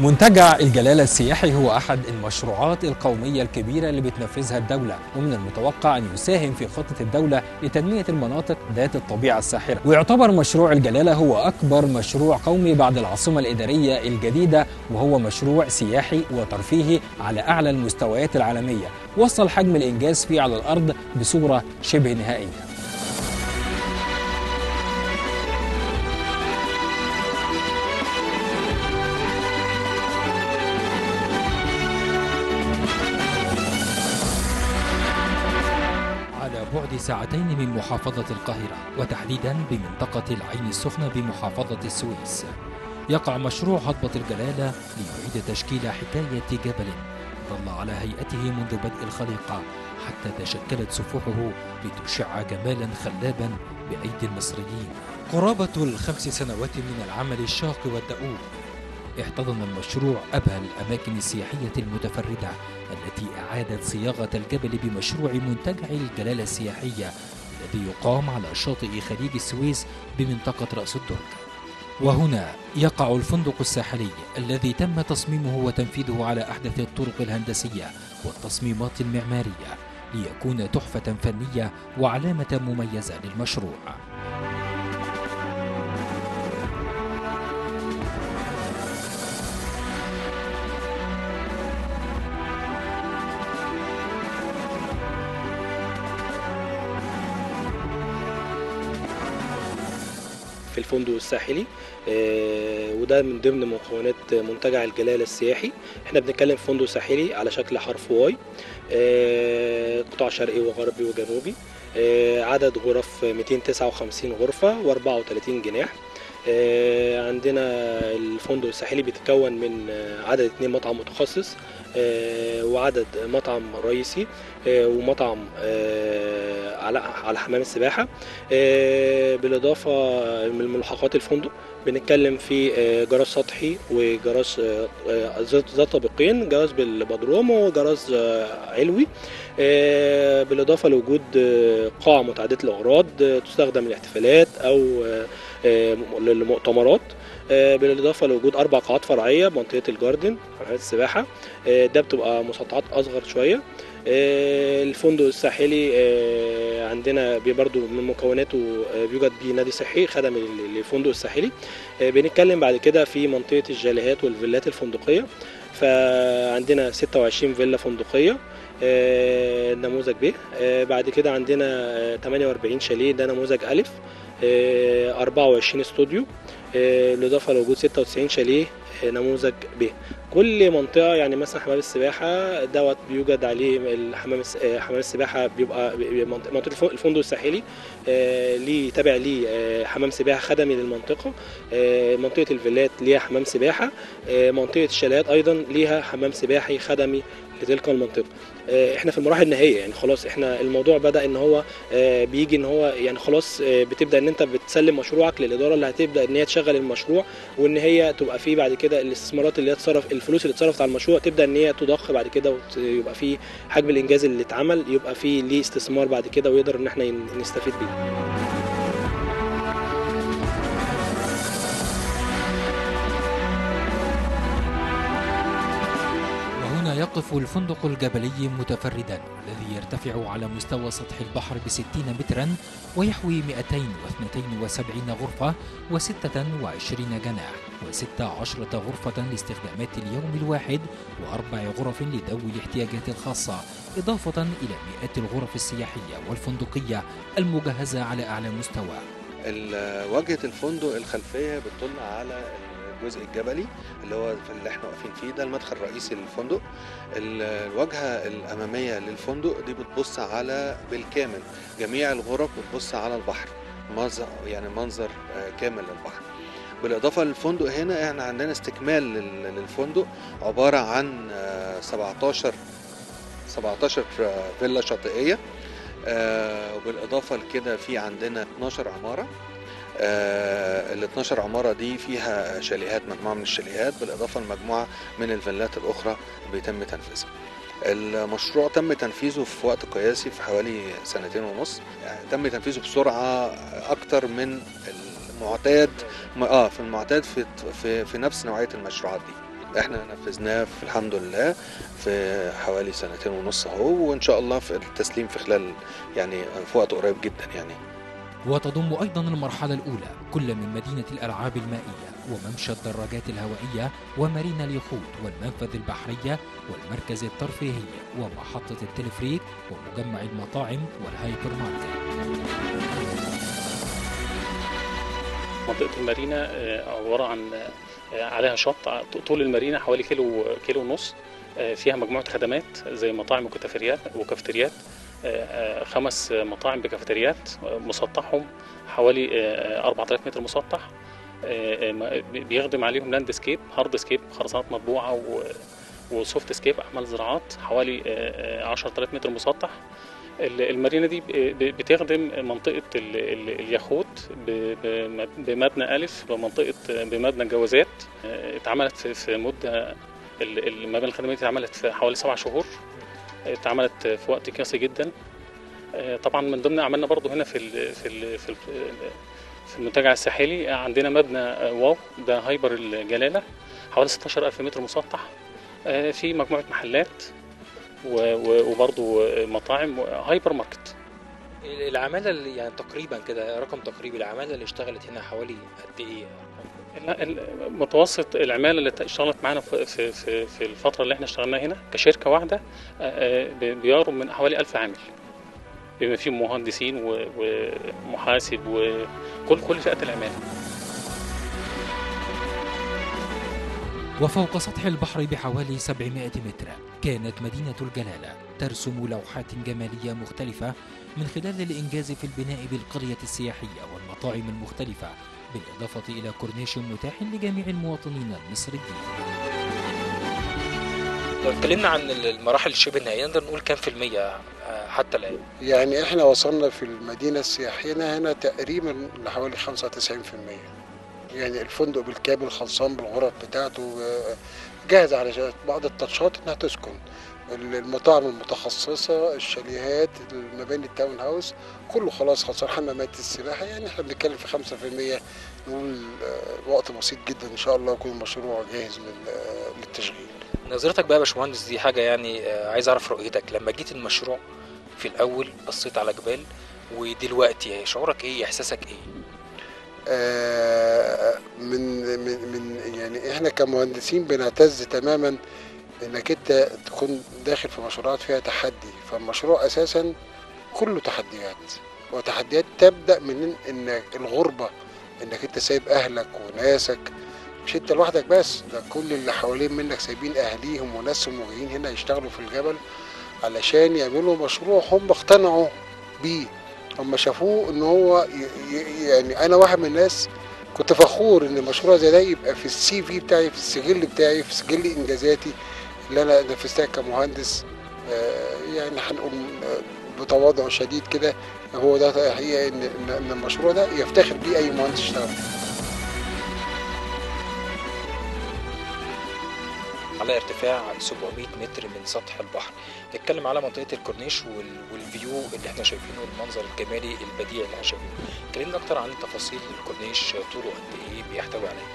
منتجع الجلالة السياحي هو أحد المشروعات القومية الكبيرة اللي بتنفذها الدولة ومن المتوقع أن يساهم في خطة الدولة لتنمية المناطق ذات الطبيعة الساحرة. ويعتبر مشروع الجلالة هو أكبر مشروع قومي بعد العاصمة الإدارية الجديدة وهو مشروع سياحي وترفيهي على أعلى المستويات العالمية. وصل حجم الإنجاز فيه على الأرض بصورة شبه نهائية. ساعتين من محافظة القاهرة وتحديدا بمنطقة العين السخنة بمحافظة السويس. يقع مشروع هضبة الجلالة ليعيد تشكيل حكاية جبل ظل على هيئته منذ بدء الخليقة حتى تشكلت سفوحه لتشع جمالا خلابا بأيدي المصريين. قرابة الخمس سنوات من العمل الشاق والدؤوب احتضن المشروع أبهى الأماكن السياحية المتفردة التي أعادت صياغة الجبل بمشروع منتجع الجلالة السياحية الذي يقام على شاطئ خليج السويس بمنطقة رأس الدرج. وهنا يقع الفندق الساحلي الذي تم تصميمه وتنفيذه على أحدث الطرق الهندسية والتصميمات المعمارية ليكون تحفة فنية وعلامة مميزة للمشروع. في الفندق الساحلي آه، وده من ضمن مكونات منتجع الجلالة السياحي. إحنا بنتكلم في فندق ساحلي على شكل حرف واي آه، قطاع شرقي وغربي وجنوبي آه، عدد غرف 259 غرفة و34 جناح. عندنا الفندق الساحلي بيتكون من عدد اتنين مطعم متخصص وعدد مطعم رئيسي آه، ومطعم آه، على على حمام السباحة. آه، بالإضافة من ملحقات الفندق بنتكلم في آه، جراج سطحي وجراج آه، آه، ذات طابقين جراج بالبدروم وجراج آه، علوي. آه، بالإضافة لوجود آه، قاعة متعددة الأغراض آه، تستخدم للاحتفالات آه، آه، للمؤتمرات. آه، بالإضافة لوجود أربع قاعات فرعية بمنطقة الجاردن حمامات السباحة. آه، ده بتبقى مسطحات أصغر شوية. آه، الفندق الساحلي عندنا برضو من مكوناته بيوجد بيه نادي صحي خدمي لل- للفندق الساحلي. بنتكلم بعد كده في منطقة الجاليهات والفيلات الفندقية. فعندنا 26 فيلا فندقية آه، نموذج ب بعد كده عندنا آه، 48 شاليه ده نموذج آه، 24 استوديو. آه، بالإضافة لوجود 96 شاليه آه، نموذج ب. كل منطقة يعني مثلا حمام السباحة دوت بيوجد عليه الحمام آه، حمام السباحة بيبقى الف- الفندق الساحلي آه، ليه تابع ليه آه، حمام سباحة خدمي للمنطقة آه، منطقة الفيلات ليها حمام سباحة آه، منطقة الشاليهات أيضا ليها حمام سباحي خدمي لتلك المنطقة. آه، إحنا في المراحل النهائية يعني خلاص إحنا الموضوع بدأ إن هو آه، بيجي إن هو يعني خلاص آه، بتبدأ إن أنت بتسلم مشروعك للإدارة اللي هتبدأ إن هي تشغل المشروع وإن هي تبقى فيه بعد كده الاستثمارات اللي اتصرف الفلوس اللي اتصرفت على المشروع تبدأ إن هي تضخ بعد كده ويبقى فيه حجم الإنجاز اللي اتعمل يبقى فيه ليه استثمار بعد كده ويقدر إن إحنا نستفيد بيه. يقف الفندق الجبلي متفردا الذي يرتفع على مستوى سطح البحر بستين مترا ويحوي 272 غرفة و26 جناح و16 غرفة لاستخدامات اليوم الواحد وأربع غرف لذوي الاحتياجات الخاصة إضافة إلى مئات الغرف السياحية والفندقية المجهزة على أعلى مستوى. واجهة الفندق الخلفية بتطل على الجزء الجبلي اللي هو في اللي إحنا واقفين فيه ده المدخل الرئيسي للفندق. ال- الواجهة الأمامية للفندق دي بتبص على بالكامل جميع الغرف بتبص على البحر. منظر يعني منظر آه، كامل للبحر. بالإضافة للفندق هنا إحنا عندنا استكمال لل- للفندق عبارة عن آه، 17 17 فيلا شاطئية. آه، وبالإضافة لكده في عندنا 12 عمارة. آه، ال 12 عمارة دي فيها شاليهات مجموعة من الشاليهات بالإضافة لمجموعة من الفيلات الأخرى بيتم تنفيذها. المشروع تم تنفيذه في وقت قياسي في حوالي سنتين ونص. يعني تم تنفيذه بسرعة أكتر من المعتاد آه في المعتاد في في, في نفس نوعية المشروعات دي. إحنا نفذناه في الحمد لله في حوالي سنتين ونص أهو وإن شاء الله في التسليم في خلال يعني في وقت قريب جدا يعني. وتضم أيضا المرحلة الأولى كل من مدينة الألعاب المائية وممشى الدراجات الهوائية ومارينا اليخوت والمنفذ البحرية والمركز الترفيهي ومحطة التلفريك ومجمع المطاعم والهايبر ماركت منطقة المارينا آه، عبارة عن آه، عليها شط طول المارينا حوالي كيلو كيلو ونص آه، فيها مجموعة خدمات زي مطاعم آه، خمس مطاعم بكافيتريات آه، مسطحهم حوالي آه، 4000 متر مسطح آه، آه، بيخدم عليهم landscape hardscape خرسانات مطبوعة و- و softscape أعمال زراعات حوالي آه، آه، 10000 متر مسطح. ال- المارينا دي بتخدم ال- اليخوت بمبنى ألف بمنطقة بمبنى الجوازات آه، اتعملت في- ال- المباني الخدمية دي اتعملت في حوالي سبع شهور. اتعملت في وقت قياسي جدا. آه، طبعا من ضمن أعمالنا برضو هنا في في في في المنتجع الساحلي عندنا مبنى آه، واو ده hyper الجلالة حوالي 16000 متر مسطح. آه، في مجموعة محلات وبرضو مطاعم هايبر ماركت. العمالة اللي يعني تقريبا كده رقم تقريبي العمالة اللي اشتغلت هنا حوالي قد إيه؟ متوسط العمالة اللي اشتغلت معانا في في في الفترة اللي إحنا اشتغلناها هنا كشركة واحدة آه، آه، بيقرب من حوالي 1000 عامل بما فيهم مهندسين ومحاسب وكل كل فئات العمالة وفوق سطح البحر بحوالي 700 متر. كانت مدينة الجلالة ترسم لوحات جمالية مختلفة من خلال الإنجاز في البناء بالقرية السياحية والمطاعم المختلفة بالإضافة إلى كورنيش متاح لجميع المواطنين المصريين. لو اتكلمنا عن المراحل الشبه النهائية نقدر نقول كام في المية آه، حتى الآن؟ يعني إحنا وصلنا في المدينة السياحية هنا تقريبا لحوالي 95% يعني الفندق بالكامل خلصان بالغرف بتاعته جاهز على بعض التاتشات إنها تسكن. المطاعم المتخصصة الشاليهات المباني التاون هاوس كله خلاص خلصان. حمامات السباحة يعني إحنا بنتكلم في 5% نقول آه، وقت بسيط جدا إن شاء الله يكون المشروع جاهز لل- آه، للتشغيل نظرتك بقى يا باشمهندس دي حاجة يعني آه، عايز أعرف رؤيتك. لما جيت المشروع في الأول بصيت على جبال ودلوقتي شعورك إيه؟ إحساسك إيه؟ آه، من من من يعني إحنا كمهندسين بنعتز تماما إنك أنت تكون داخل في مشروعات فيها تحدي. فالمشروع أساسا كله تحديات. وتحديات تبدأ من إن الغربة إنك أنت سايب أهلك وناسك. مش أنت لوحدك بس ده كل اللي حوالين منك سايبين أهليهم وناسهم وجايين هنا يشتغلوا في الجبل علشان يعملوا مشروع هم اقتنعوا بيه. هم شافوه إن هو يعني أنا واحد من الناس كنت فخور إن مشروع زي ده يبقى في السي في بتاعي في السجل بتاعي في سجل إنجازاتي اللي أنا نفذتها كمهندس. آه، يعني هنقول آه، بتواضع شديد كده. هو ده حقيقه إن إن المشروع ده يفتخر بيه أي مهندس اشتغل على ارتفاع 700 متر من سطح البحر. نتكلم على منطقة الكورنيش وال- والفيو اللي إحنا شايفينه المنظر الجمالي البديع اللي إحنا شايفينه. كلمنا أكتر عن تفاصيل الكورنيش طوله قد إيه بيحتوي عليه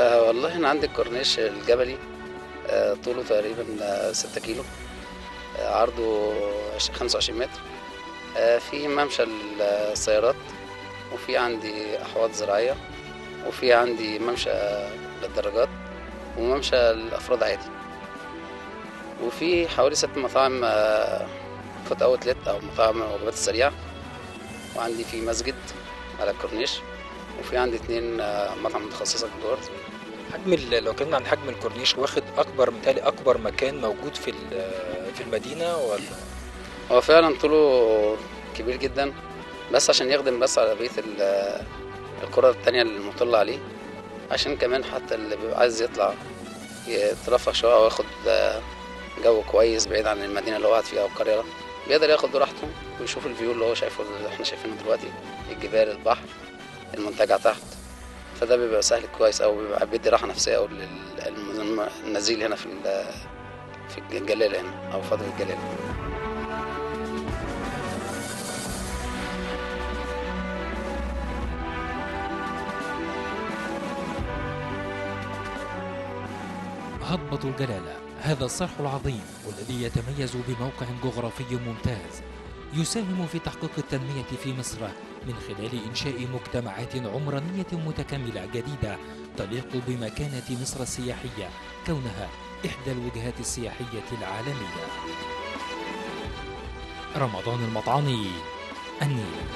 آه والله أنا عندي الكورنيش الجبلي آه طوله تقريبا آه ستة كيلو آه عرضه عش- خمسة وعشرين متر. آه في ممشى السيارات وفي عندي أحواض زراعية وفي عندي ممشى للدراجات. وممشى للأفراد عادي. وفي حوالي ست مطاعم آه food outlet أو مطاعم الوجبات السريعة وعندي في مسجد على الكورنيش. وفي عندي اتنين آه مطعم متخصصة كدور حجم ال- لو اتكلمنا عن حجم الكورنيش واخد أكبر متهيألي أكبر مكان موجود في ال- في المدينة ولا؟ هو فعلا طوله كبير جدا. بس عشان يخدم بس على بقية ال- القرى التانية اللي مطلة عليه. عشان كمان حتى اللي بيبقى عايز يطلع يترفه شوية أو ياخد جو كويس بعيد عن المدينة اللي هو قاعد فيها أو القرية. بيقدر ياخد راحته ويشوف الفيو اللي هو شايفه اللي إحنا شايفينه دلوقتي الجبال البحر المنتجع تحت. فده بيبقى سهل كويس أو بيبقى بيدي راحة نفسية أو للنزيل هنا في في الجلالة هنا أو فضل الجلالة. هضبة الجلالة. هذا الصرح العظيم والذي يتميز بموقع جغرافي ممتاز يساهم في تحقيق التنمية في مصر من خلال إنشاء مجتمعات عمرانية متكاملة جديدة تليق بمكانة مصر السياحية كونها إحدى الوجهات السياحية العالمية. رمضان المطعمي النيل.